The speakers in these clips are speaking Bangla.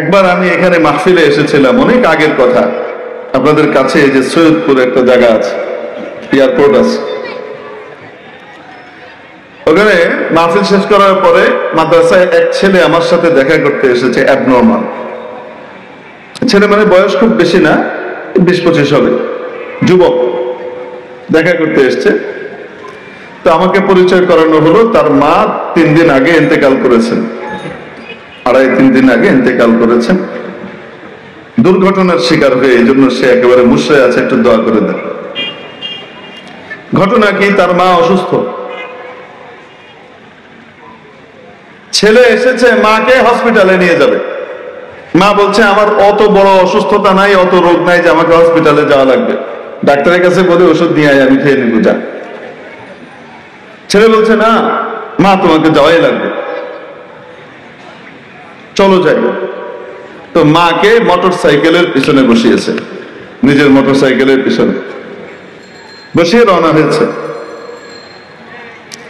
একবার আমি এখানে মাহফিলে এসেছিলাম, অনেক আগের কথা। আপনাদের কাছে যে সৈয়দপুর একটা জায়গা আছে, এয়ারপোর্ট আছে। ওখানে মাহফিল শেষ করার পরে মাদ্রাসায় এক ছেলে আমার সাথে দেখা করতে এসেছে অ্যাবনর্মাল ছেলে মানে বয়স খুব বেশি না, বিশ পঁচিশ হবে। যুবক। দেখা করতে এসছে। তো আমাকে পরিচয় করানো হলো, তার মা তিন দিন আগে ইন্তেকাল করেছেন। আড়াই, তিন দিন আগে ইন্তেকাল করেছেন দুর্ঘটনার শিকার হয়ে এই জন্য সে একেবারে মুশ্রে আছে, একটু দোয়া করে দেন। ঘটনা কি? তার মা অসুস্থ। ছেলে এসেছে, মাকে হসপিটালে নিয়ে যাবে। মা বলছে, আমার অত বড় অসুস্থতা নাই, অত রোগ নাই যে আমাকে হসপিটালে যাওয়া লাগবে। ডাক্তারের কাছে বলে, ওষুধ নিয়ে আয়, আমি খেয়ে নিব, যা। ছেলে বলছে, না, মা তোমাকে যাওয়াই লাগবে। চলো যাই। তো মাকে মোটর সাইকেলের পিছনে বসিয়েছে। নিজের মোটর সাইকেলের পিছনে। বসিয়ে রওনা হয়েছে।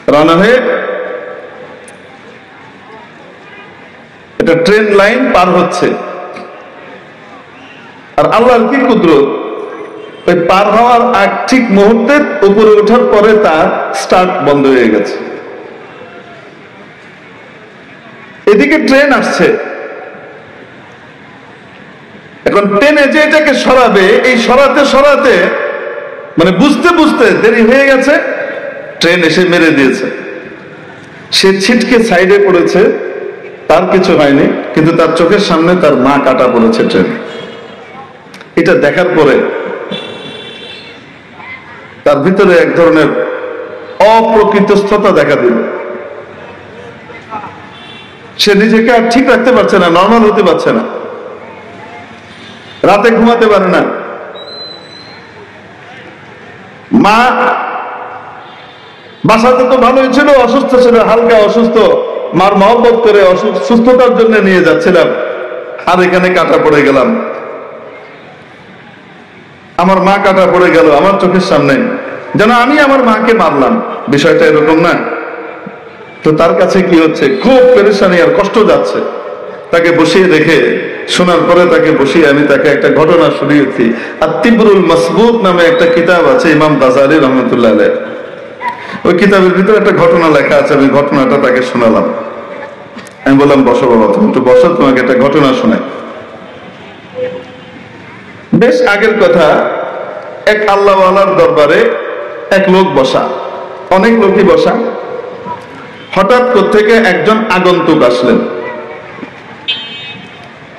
রওনা হয়ে এটা ট্রেন লাইন পার হচ্ছে। আর আল্লাহর কি কুদরত? ওই পার হওয়ার এক ঠিক মুহূর্তে উপরে ওঠার পরে তার স্টার্ট বন্ধ হয়ে গেছে। এদিকে ট্রেন আসছে। এখন ট্রেনে যে এটাকে সরাবে, এই সরাতে সরাতে মানে বুঝতে বুঝতে দেরি হয়ে গেছে ট্রেন এসে মেরে দিয়েছে। সে ছিটকে সাইডে পড়েছে, তার কিছু হয়নি, কিন্তু তার চোখের সামনে তার মা কাটা পড়েছে ট্রেনে এটা দেখার পরে তার ভিতরে এক ধরনের অপ্রকৃতস্থতা দেখা দিল। সে নিজেকে আর ঠিক রাখতে পারছে না নর্মাল হতে পারছে না। রাতে ঘুমাতে পারে না। মা বাসাতে তো ভালোই ছিল, অসুস্থ ছিল, হালকা অসুস্থ। মার মহব্বত করে সুস্থতার জন্য নিয়ে যাচ্ছিলাম। আর এখানে কাটা পড়ে গেলাম। আমার মা কাটা পড়ে গেল, আমার চোখের সামনে। যেন আমি আমার মাকে মারলাম। বিষয়টা এরকম না। তো তার কাছে কি হচ্ছে? খুব পেরেশানি আর কষ্ট যাচ্ছে। তাকে বসিয়ে রেখে শোনার পরে তাকে বসিয়ে আমি তাকে একটা ঘটনা শুনিয়েছি। আর তিবরুল মসবুত নামে একটা কিতাব আছে, ইমাম বাজারি রহমতুল্লাহ ওই কিতাবের ভিতরে একটা ঘটনা লেখা আছে, আমি ঘটনাটা তাকে শোনালাম। আমি বললাম, বসো বাবা, তুমি একটু বসো, তোমাকে একটা ঘটনা শোনাই। বেশ আগের কথা, এক আল্লাহওয়ালার দরবারে এক লোক বসা। অনেক লোকই বসা। হঠাৎ থেকে একজন আগন্তুক আসলেন।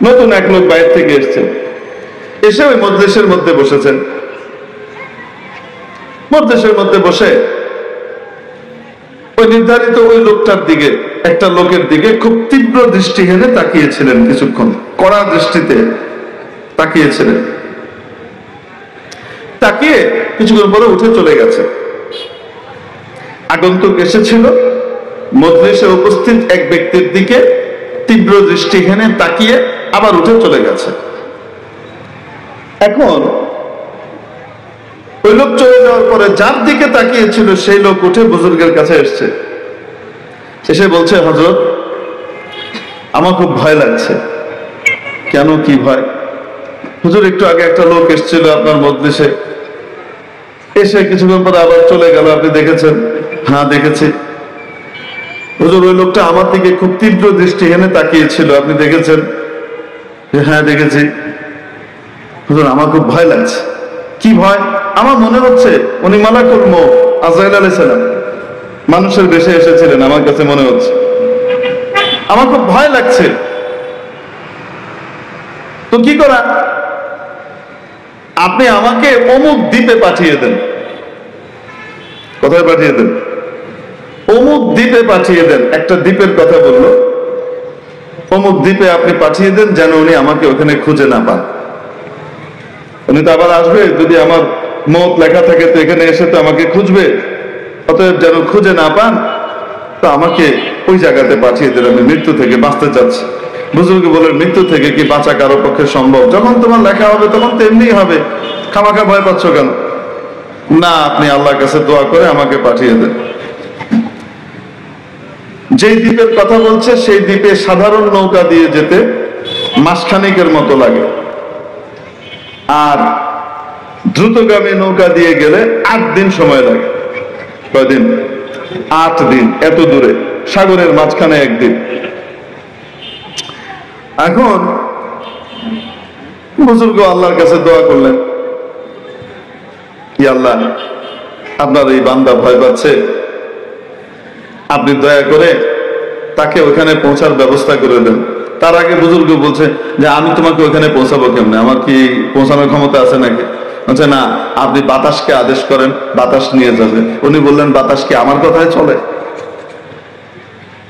নতুন এক লোক বাইরে থেকে এসছেন এসে ওই মদ্রেশের মধ্যে বসেছেন। মদ্রেশের মধ্যে বসে ওই নির্ধারিত ওই লোকটার দিকে, একটা লোকের দিকে খুব তীব্র দৃষ্টি হেনে তাকিয়েছিলেন কিছুক্ষণ, কড়া দৃষ্টিতে তাকিয়েছিলেন। তাকিয়ে কিছুক্ষণ পরে উঠে চলে গেছে। আগন্তুক এসেছিল। মজলিসে উপস্থিত এক ব্যক্তির দিকে তীব্র দৃষ্টি হেনে তাকিয়ে আবার উঠে চলে গেছে। এখন ওই লোক চলে যাওয়ার পরে যার দিকে তাকিয়েছিল সেই লোক উঠে বুজুর্গের কাছে এসছে। এসে বলছে হজরত আমার খুব ভয় লাগছে। কেন কি ভয়? হুজুর, একটু আগে একটা লোক এসেছিল আপনার মজলিসে। এসে কিছুক্ষণ পরে আবার চলে গেল, আপনি দেখেছেন? হ্যাঁ দেখেছি। হুজুর, ওই লোকটা আমার দিকে খুব তীব্র দৃষ্টি হেনে তাকিয়েছিল। আপনি দেখেছেন? হ্যাঁ দেখেছি। হুজুর, আমার খুব ভয় লাগছে। কি ভয়? আমার মনে হচ্ছে উনি মালাকুল মো আজরাইল মানুষের বেশে এসেছিলেন, আমার কাছে মনে হচ্ছে। আমার খুব ভয় লাগছে। তো কি করা? আপনি আমাকে অমুক দ্বীপে পাঠিয়ে দেন। কোথায় পাঠিয়ে দেন? অমুক দ্বীপে পাঠিয়ে দেন। একটা দ্বীপের কথা বলল। অমুক দ্বীপে আপনি পাঠিয়ে দেন যেন উনি আমাকে ওখানে খুঁজে না পান। উনি তো আবার আসবে, যদি আমার মত লেখা থাকে তো এখানে এসে তো আমাকে খুঁজবে। অতএব যেন খুঁজে না পান, তো আমাকে ওই জায়গাতে পাঠিয়ে দেন। আমি মৃত্যু থেকে বাঁচতে চাচ্ছি। বুজুর্গ বলে মৃত্যু থেকে কি বাঁচা কারও পক্ষে সম্ভব? যখন তোমার লেখা হবে, তখন তেমনি হবে। খামাখা ভয় পাচ্ছ কেন? না, আপনি আল্লাহর কাছে দোয়া করে আমাকে পাঠিয়ে দেন। যেই দ্বীপের কথা বলছে, সেই দ্বীপে সাধারণ নৌকা দিয়ে যেতে মাসখানিকের মতো লাগে। আর দ্রুতগামী নৌকা দিয়ে গেলে আট দিন সময় লাগে। কয়দিন আট দিন, এত দূরে, সাগরের মাঝখানে একদিন। এখন বুজুর্গ আল্লাহর কাছে দোয়া করলেন আল্লাহ, আপনার এই বান্দা ভয় পাচ্ছে আপনি দয়া করে তাকে ওখানে পৌঁছার ব্যবস্থা করে দেন। তার আগে বুজুর্গ বলছে যে, আমি তোমাকে ওখানে পৌঁছাবো কেমনে? আমার কি পৌঁছানোর ক্ষমতা আছে নাকি? বলছে, না, আপনি বাতাসকে আদেশ করেন, বাতাস নিয়ে যাবে। উনি বললেন, বাতাস কি আমার কথায় চলে?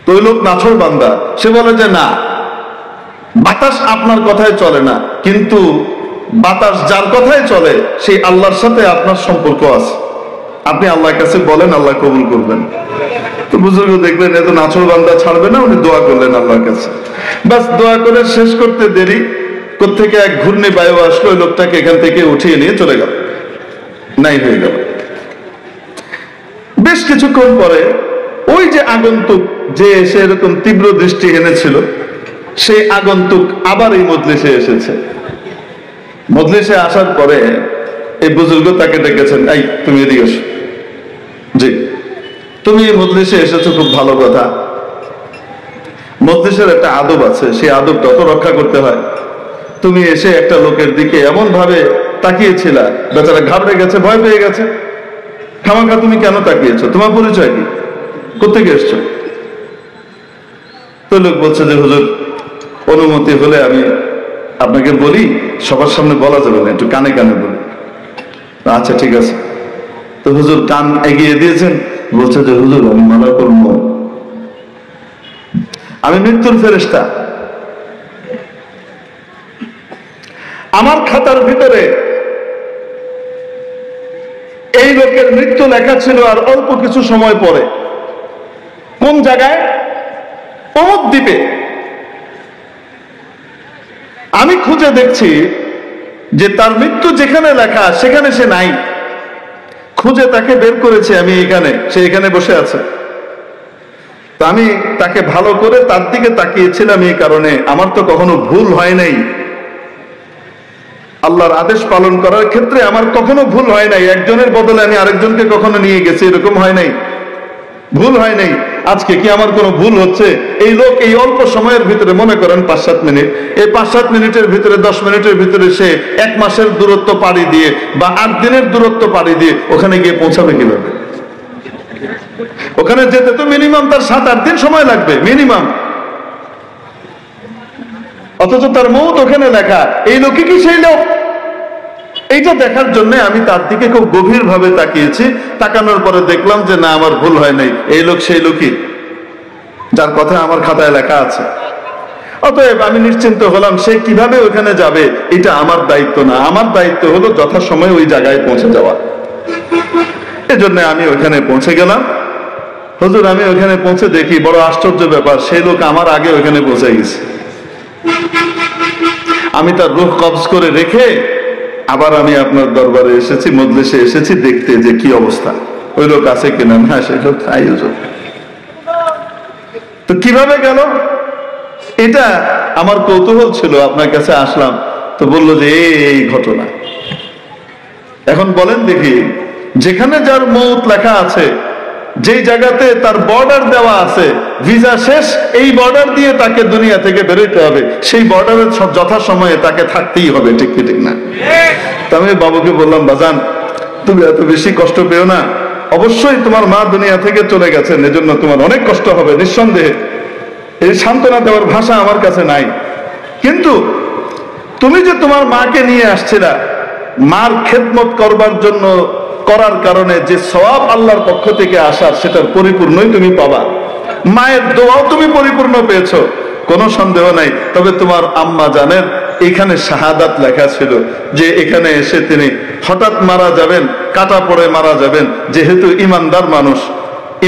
তো লোক নাছর বান্দা, সে বলে যে, না, বাতাস আপনার কথায় চলে না, কিন্তু বাতাস যার কথায় চলে, সেই আল্লাহর সাথে আপনার সম্পর্ক আছে। আপনি আল্লাহর কাছে বলেন, আল্লাহ কবুল করবেন। তো বুজুর্গ দেখলেন, এত নাচর বান্দা ছাড়বে না, উনি দোয়া করলেন আল্লাহর কাছে। বাস দোয়া করে শেষ করতে দেরি থেকে এক ঘূর্ণি বায়ু আসলো, ওই লোকটাকে এখান থেকে উঠিয়ে নিয়ে চলে গেল। নাই হয়ে গেল। বেশ কিছুক্ষণ পরে ওই যে আগন্তুক, যে এসে এরকম তীব্র দৃষ্টি এনেছিল, সেই আগন্তুক আবার এই মজলিসে এসেছে। মজলিসে আসার পরে এই বুজুর্গ তাকে ডেকেছেন, এই, তুমি এদিকে মজলিসে এসেছ খুব ভালো কথা। মজলিসের একটা আদব আছে, সেই আদবটা তো রক্ষা করতে হয়। তুমি এসে একটা লোকের দিকে এমন ভাবে তাকিয়েছিলা, বেচারা ঘাবড়ে গেছে, ভয় পেয়ে গেছে। খামাখা তুমি কেন তাকিয়েছো? তোমার পরিচয় কি? কোথেকে এসছো? তো লোক বলছে যে, হুজুর, অনুমতি হলে আমি আপনাকে বলি, সবার সামনে বলা যাবে না, একটু কানে কানে বলি। আচ্ছা ঠিক আছে। তো হুজুর কান এগিয়ে দিয়েছেন বলছে যে, হুজুর, আমি মালা করব। আমি মৃত্যুর ফেরেস্তা আমার খাতার ভিতরে এই লোকের মৃত্যু লেখা ছিল আর অল্প কিছু সময় পরে। কোন জায়গায়? দ্বীপে। আমি খুঁজে দেখছি যে তার মৃত্যু যেখানে লেখা, সেখানে সে নাই। খুঁজে তাকে বের করেছি আমি এখানে, সে এখানে বসে আছে। তা আমি তাকে ভালো করে তার দিকে তাকিয়েছিলাম এই কারণে। আমার তো কখনো ভুল হয় নাই। আল্লাহর আদেশ পালন করার ক্ষেত্রে আমার কখনো ভুল হয় নাই। একজনের বদলে আমি আরেকজনকে কখনো নিয়ে গেছি, এরকম হয় নাই। ভুল হয় নাই। আজকে কি আমার কোনো ভুল হচ্ছে? এই লোক এই অল্প সময়ের ভিতরে মনে করেন পাঁচ সাত মিনিট। এই পাঁচ সাত মিনিটের ভিতরে, দশ মিনিটের ভিতরে সে এক মাসের দূরত্ব পাড়ি দিয়ে বা আট দিনের দূরত্ব পাড়ি দিয়ে ওখানে গিয়ে পৌঁছাবে কীভাবে? ওখানে যেতে তো মিনিমাম তার সাত আট দিন সময় লাগবে মিনিমাম অথচ তার মৌত ওখানে লেখা। এই লোকে কি সেই লোক? এইটা দেখার জন্য আমি তার দিকে খুব গভীর ভাবে তাকিয়েছি। তাকানোর পরে দেখলাম যে, না, আমার ভুল হয় নাই। এই লোক, সেই লোকই। যার কথা আমার খাতায় লেখা আছে। অতএব আমি নিশ্চিন্ত হলাম, সে কীভাবে ওখানে যাবে? এটা আমার দায়িত্ব না। আমার দায়িত্ব হলো যথাসময়ে ওই জায়গায় পৌঁছে যাওয়া। এজন্য আমি ওখানে পৌঁছে গেলাম। হুজুর, আমি ওখানে পৌঁছে দেখি, বড় আশ্চর্য ব্যাপার, সেই লোক আমার আগে ওখানে পৌঁছে গেছে। আমি তার রুখ কবজ করে রেখে আবার আমি আপনার দরবারে এসেছি, মজলিসে এসেছি, দেখতে যে কি অবস্থা। ওই লোক আছে কিনা? না সেই লোক তো কীভাবে গেল? এটা আমার কৌতূহল ছিল, আপনার কাছে আসলাম। তো বলল যে এই ঘটনা। এখন বলেন দেখি, যেখানে যার মৌত লেখা আছে যেই জায়গাতে তার বর্ডার দেওয়া আছে ভিসা শেষ, এই বর্ডার দিয়ে তাকে দুনিয়া থেকে বেরোতে হবে। সেই বর্ডারের যথাসময়ে তাকে থাকতেই হবে, ঠিক ঠিক না? তা আমি বাবুকে বললাম, বাজান, তুমি এত বেশি কষ্ট পেও না। অবশ্যই তোমার মা দুনিয়া থেকে চলে গেছেন, এজন্য তোমার অনেক কষ্ট হবে, নিঃসন্দেহে। এই সান্ত্বনা দেওয়ার ভাষা আমার কাছে নাই। কিন্তু তুমি যে তোমার মাকে নিয়ে আসছিলা, মার খেদমত করবার জন্য করার কারণে যে সবাব আল্লাহর পক্ষ থেকে আসার সেটার পরিপূর্ণই তুমি পাবা। মায়ের দোয়াও তুমি পরিপূর্ণ পেয়েছ, কোনো সন্দেহ নাই। তবে তোমার আম্মা জানেন, এখানে শাহাদাত লেখা ছিল যে এখানে এসে তিনি হঠাৎ মারা যাবেন, কাটা পড়ে মারা যাবেন। যেহেতু ইমানদার মানুষ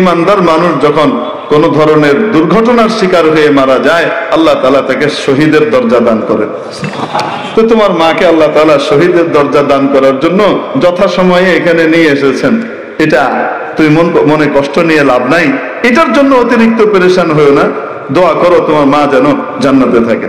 ইমানদার মানুষ যখন কোন ধরনের দুর্ঘটনার শিকার হয়ে মারা যায়, আল্লাহ তালা তাকে শহীদের দরজা দান করেন। তো তোমার মাকে আল্লাহ তালা শহীদের দরজা দান করার জন্য যথাসময়ে এখানে নিয়ে এসেছেন। এটা তুই মন মনে কষ্ট নিয়ে লাভ নাই। এটার জন্য অতিরিক্ত পরেশান হয়েও না। দোয়া করো তোমার মা যেন জান্নাতে থাকে।